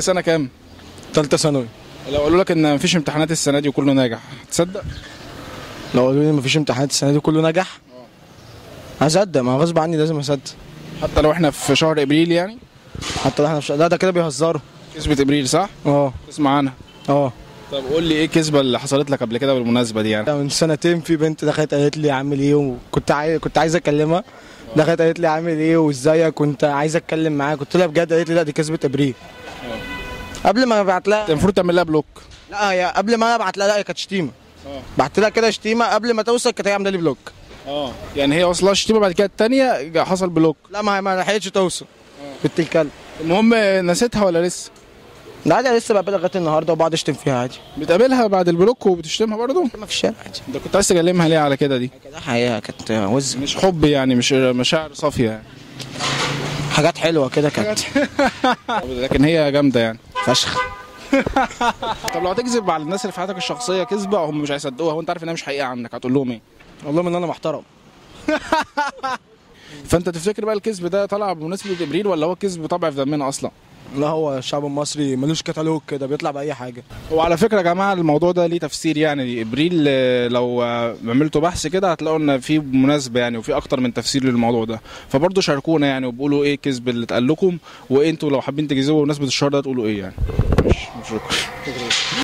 سنة كام؟ تالتة ثانوي. لو قالوا لك إن مفيش امتحانات السنة دي وكله ناجح تصدق؟ لو قالوا لي مفيش امتحانات السنة دي كله نجح هصدق ما هو غصب عني لازم أصدق. حتى لو إحنا في شهر إبريل يعني؟ حتى لو إحنا في لا ده كده بيهزروا. كسبة إبريل صح؟ آه. تسمع عنها آه. طب قول لي إيه الكذبة اللي حصلت لك قبل كده بالمناسبة دي يعني؟ من سنتين في بنت دخلت قالت لي عامل إيه وكنت عايز كنت عايز أكلمها. دخلت قالت لي عامل إيه وازيك كنت عايز أتكلم معاك قلت لها بجد قالت لي لا دي كسبة إبريل. قبل ما ابعت لها المفروض تعمل لها block. لا هي قبل ما أنا ابعت لها لا هي كانت شتيمة. بعت لها كده شتيمة قبل ما توصل كانت هي عاملة لي block. آه. يعني هي وصلها شتيمة بعد كده الثانية حصل block. لا ما هي ما لحقتش توصل. بنت الكلب. المهم نسيتها ولا لسه؟ لا عادي لسه بقابلها لغاية النهارده وبقعد أشتم فيها عادي. بتقابلها بعد ال block وبتشتمها برضه؟ ما في الشارع عادي. انت كنت عايز تكلمها ليه على كده دي؟ كده حقيقه كانت وز مش حب يعني مش مشاعر صافية يعني. حاجات حلوة كده كانت. لكن هي جامدة يعني. فشخ. طب لو هتكذب على الناس اللي في حياتك الشخصية كذبة هم مش هيصدقوها وانت عارف انها مش حقيقة عنك هتقول لهم إيه؟ والله من أنا محترم. فأنت تفتكر بقى الكذب ده طلع بمناسبة إبريل ولا هو كذب طبع في دمنا أصلا؟ لا هو الشعب المصري ملوش كتالوج كده بيطلع بأي حاجة. هو على فكرة يا جماعة الموضوع ده ليه تفسير يعني. إبريل لو عملتوا بحث كده هتلاقوا إن في مناسبة يعني وفي أكتر من تفسير للموضوع ده. فبرضه شاركونا يعني وبقولوا إيه الكذب اللي اتقال لكم وإيه أنتوا لو حابين تجذبوا بمناسبة الشهر ده تقولوا إيه يعني. مش مش